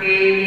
Amen.